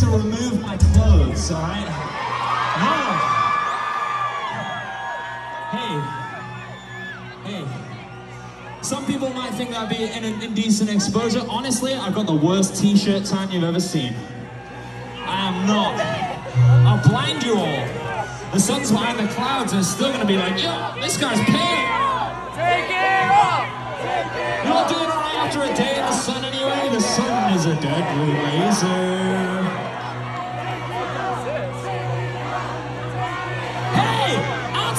to remove my clothes, alright? No. Hey. Hey. Some people might think that'd be an indecent exposure. Honestly, I've got the worst t-shirt tan you've ever seen. I am not. I'll blind you all. The sun's behind the clouds and it's still gonna be like, yo, this guy's pale. Take it off! You're doing alright after a day in the sun anyway. The sun is a deadly laser.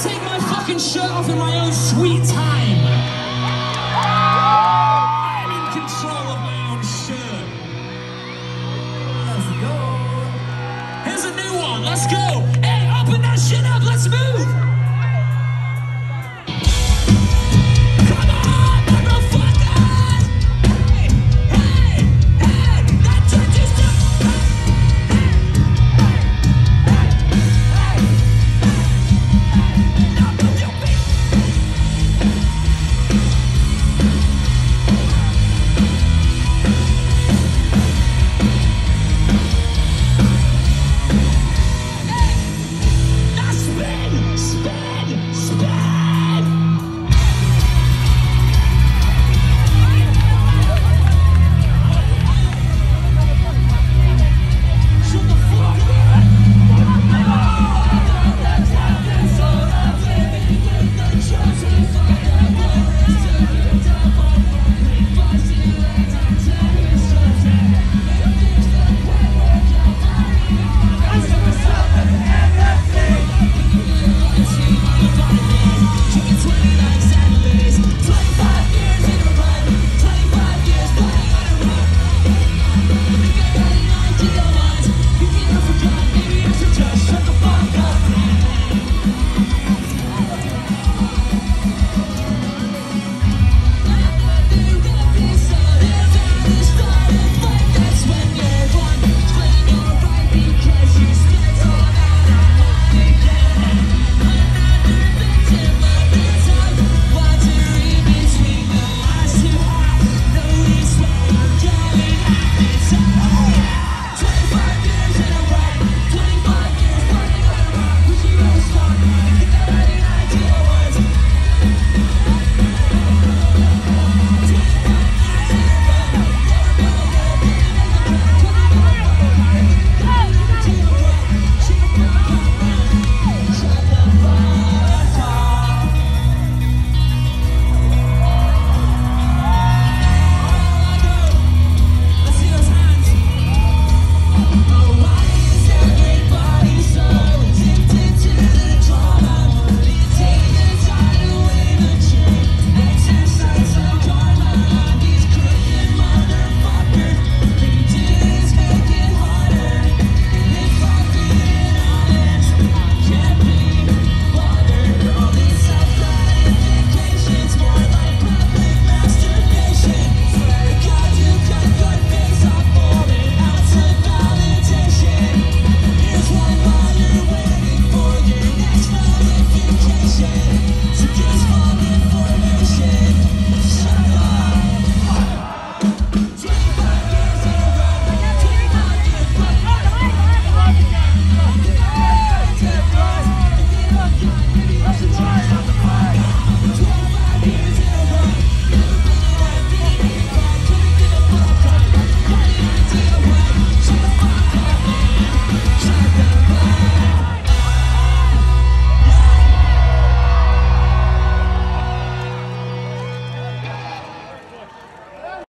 Take my fucking shirt off in my own sweet time. I'm in control of my own shirt. Let's go! Here's a new one. Let's go. Hey, open that shit up. Let's move.